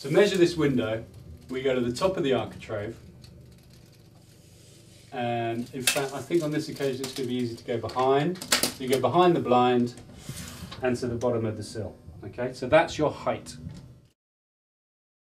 To measure this window, we go to the top of the architrave. And in fact, I think on this occasion it's going to be easy to go behind. So you go behind the blind and to the bottom of the sill. Okay, so that's your height.